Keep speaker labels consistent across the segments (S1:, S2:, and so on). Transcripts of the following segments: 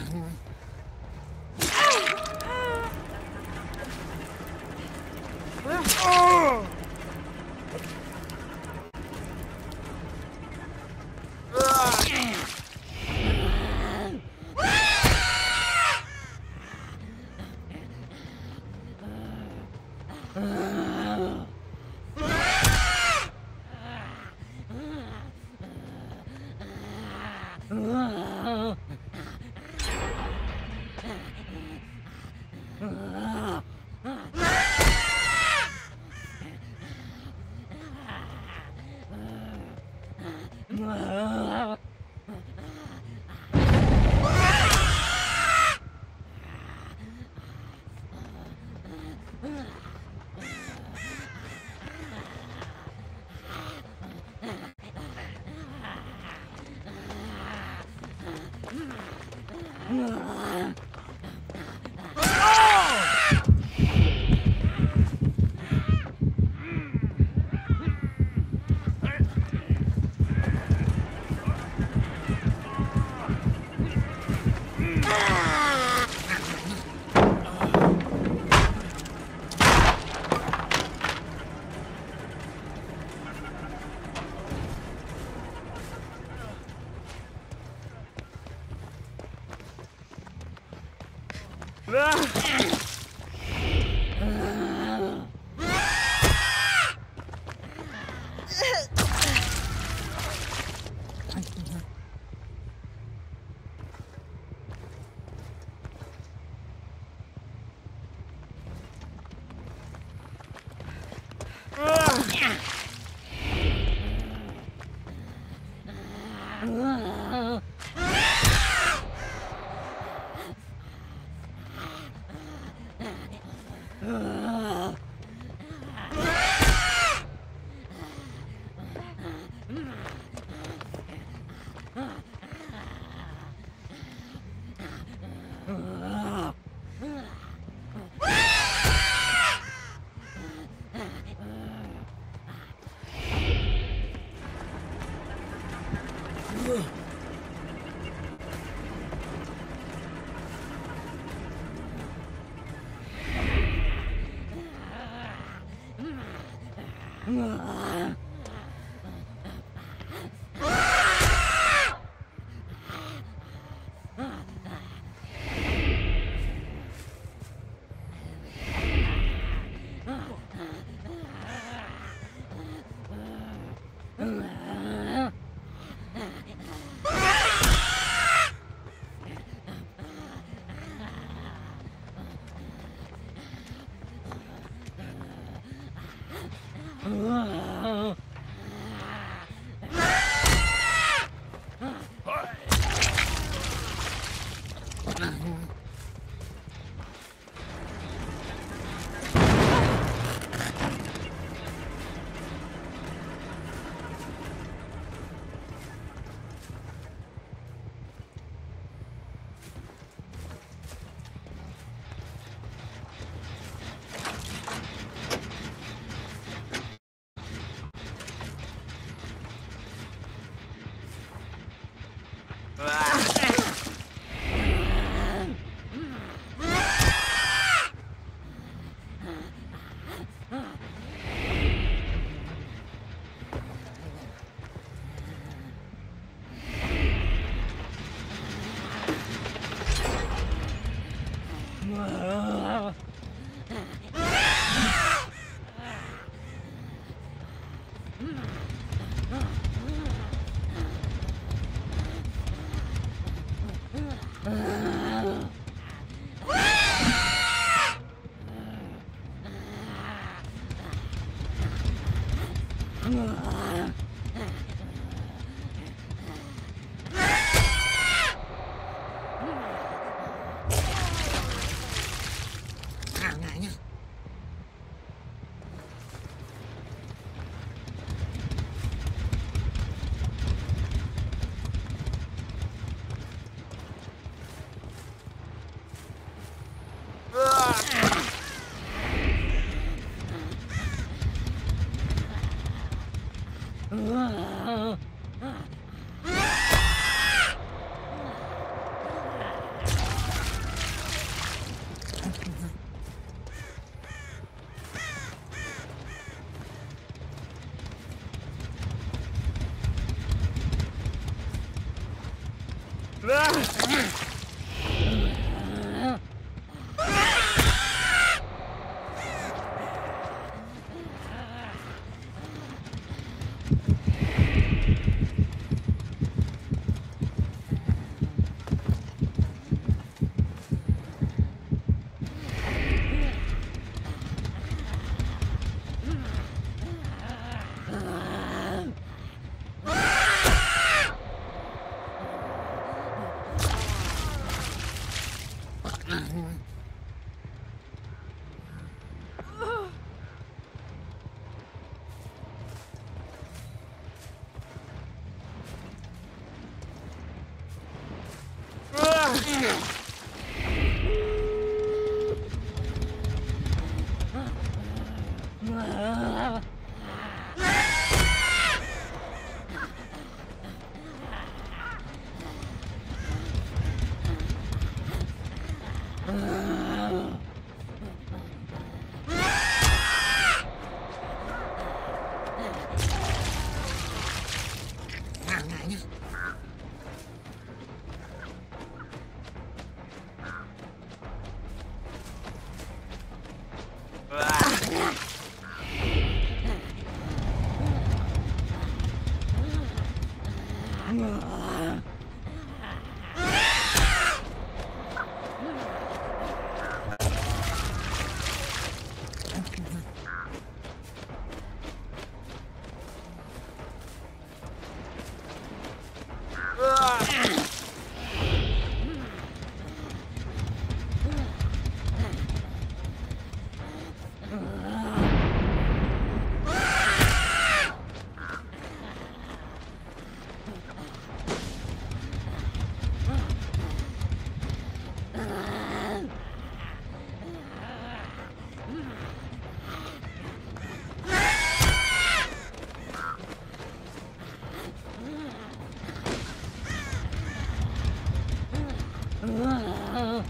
S1: Mm-hmm. Ugh. Ugh. Ugh. Mm-hmm. Ugh. Ah!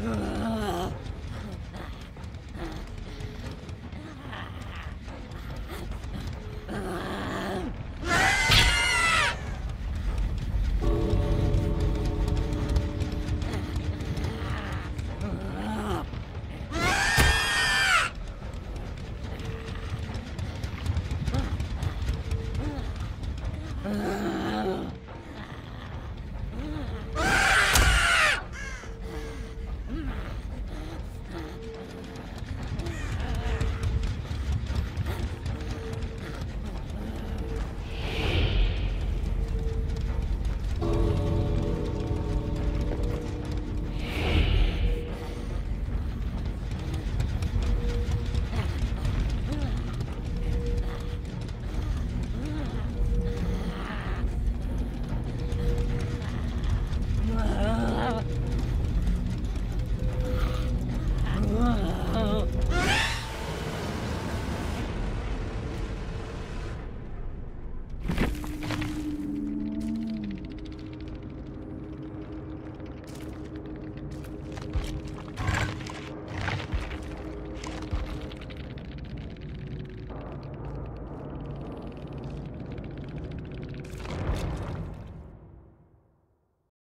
S1: Ugh.